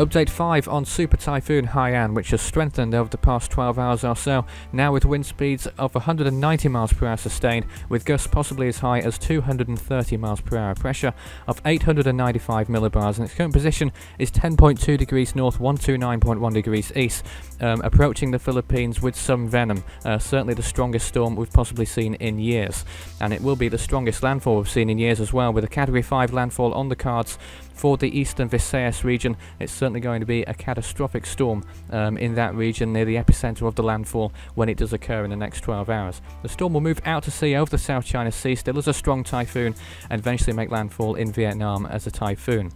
Update 5 on Super Typhoon Haiyan, which has strengthened over the past 12 hours or so, now with wind speeds of 190 miles per hour sustained, with gusts possibly as high as 230 miles per hour, pressure of 895 millibars, and its current position is 10.2 degrees north, 129.1 degrees east, um, approaching the Philippines with some venom, uh, certainly the strongest storm we've possibly seen in years, and it will be the strongest landfall we've seen in years as well, with a Category 5 landfall on the cards for the eastern Visayas region. It's certainly going to be a catastrophic storm um, in that region near the epicenter of the landfall when it does occur in the next 12 hours. The storm will move out to sea over the South China Sea still as a strong typhoon and eventually make landfall in Vietnam as a typhoon.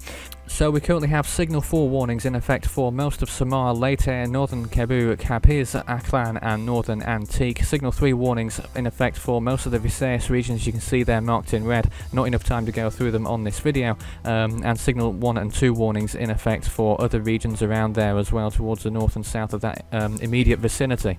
So we currently have signal 4 warnings in effect for most of Samar, Leyte, northern Cebu, Capiz, Aklan and northern Antique. Signal 3 warnings in effect for most of the Visayas regions, you can see they're marked in red. Not enough time to go through them on this video. Um, and signal 1 and 2 warnings in effect for other regions around there as well towards the north and south of that um, immediate vicinity.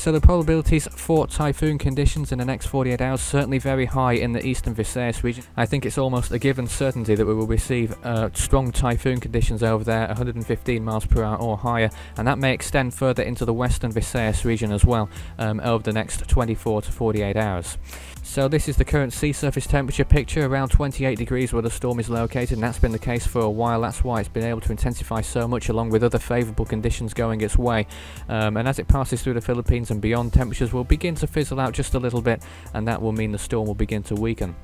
So the probabilities for typhoon conditions in the next 48 hours certainly very high in the eastern Visayas region. I think it's almost a given certainty that we will receive uh, strong typhoon conditions over there, 115 miles per hour or higher, and that may extend further into the western Visayas region as well um, over the next 24 to 48 hours. So this is the current sea surface temperature picture, around 28 degrees where the storm is located, and that's been the case for a while. That's why it's been able to intensify so much along with other favourable conditions going its way. Um, and as it passes through the Philippines and beyond, temperatures will begin to fizzle out just a little bit, and that will mean the storm will begin to weaken.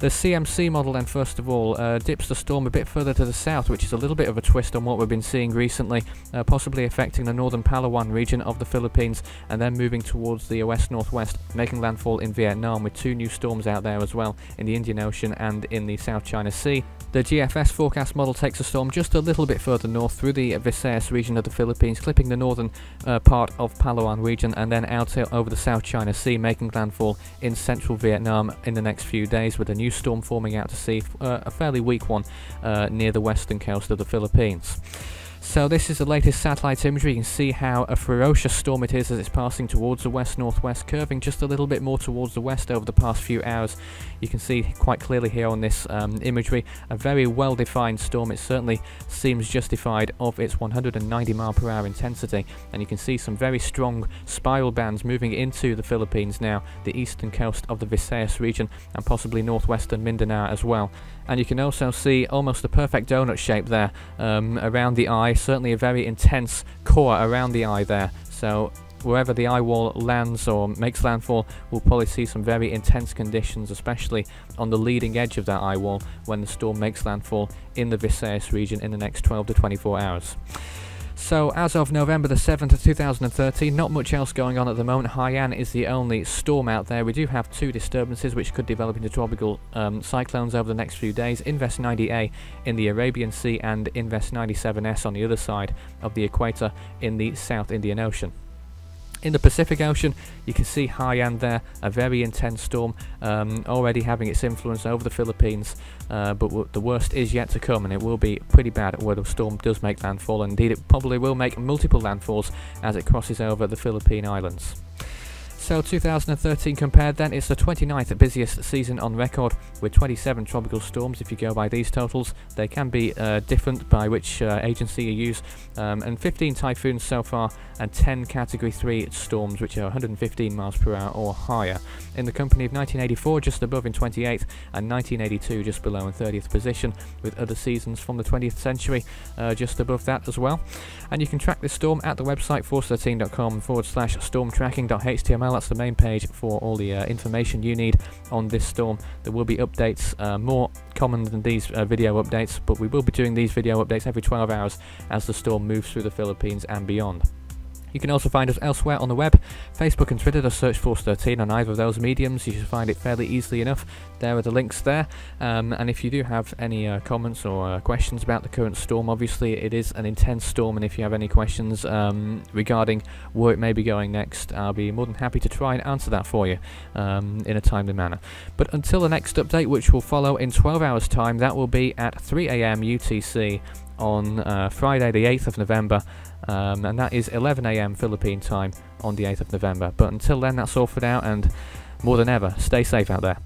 The CMC model then first of all uh, dips the storm a bit further to the south which is a little bit of a twist on what we've been seeing recently, uh, possibly affecting the northern Palawan region of the Philippines and then moving towards the west-northwest, making landfall in Vietnam with two new storms out there as well in the Indian Ocean and in the South China Sea. The GFS forecast model takes the storm just a little bit further north through the Visayas region of the Philippines, clipping the northern uh, part of Palawan region and then out over the South China Sea, making landfall in central Vietnam in the next few days with a new storm forming out to sea, uh, a fairly weak one uh, near the western coast of the Philippines. So this is the latest satellite imagery. You can see how a ferocious storm it is as it's passing towards the west-northwest, curving just a little bit more towards the west over the past few hours. You can see quite clearly here on this um, imagery a very well-defined storm. It certainly seems justified of its 190 mile per hour intensity, and you can see some very strong spiral bands moving into the Philippines now, the eastern coast of the Visayas region, and possibly northwestern Mindanao as well. And you can also see almost a perfect donut shape there um, around the eye certainly a very intense core around the eye there. So wherever the eye wall lands or makes landfall, we'll probably see some very intense conditions, especially on the leading edge of that eye wall when the storm makes landfall in the Visayas region in the next 12 to 24 hours. So as of November the 7th of 2013, not much else going on at the moment. Haiyan is the only storm out there. We do have two disturbances which could develop into tropical um, cyclones over the next few days. Invest 90A in the Arabian Sea and Invest 97S on the other side of the equator in the South Indian Ocean. In the Pacific Ocean, you can see Haiyan there, a very intense storm, um, already having its influence over the Philippines, uh, but the worst is yet to come, and it will be pretty bad where the storm does make landfall, indeed it probably will make multiple landfalls as it crosses over the Philippine Islands. So 2013 compared then, it's the 29th busiest season on record with 27 tropical storms if you go by these totals. They can be uh, different by which uh, agency you use um, and 15 typhoons so far and 10 category 3 storms which are 115 miles per hour or higher. In the company of 1984 just above in 28th and 1982 just below in 30th position with other seasons from the 20th century uh, just above that as well. And you can track this storm at the website force13.com forward slash stormtracking.html that's the main page for all the uh, information you need on this storm. There will be updates, uh, more common than these uh, video updates, but we will be doing these video updates every 12 hours as the storm moves through the Philippines and beyond. You can also find us elsewhere on the web, Facebook and Twitter, just search Force13 on either of those mediums. You should find it fairly easily enough. There are the links there. Um, and if you do have any uh, comments or uh, questions about the current storm, obviously it is an intense storm, and if you have any questions um, regarding where it may be going next, I'll be more than happy to try and answer that for you um, in a timely manner. But until the next update, which will follow in 12 hours' time, that will be at 3am UTC on uh, Friday the 8th of November um, and that is 11am Philippine time on the 8th of November. But until then, that's all for now, and more than ever, stay safe out there.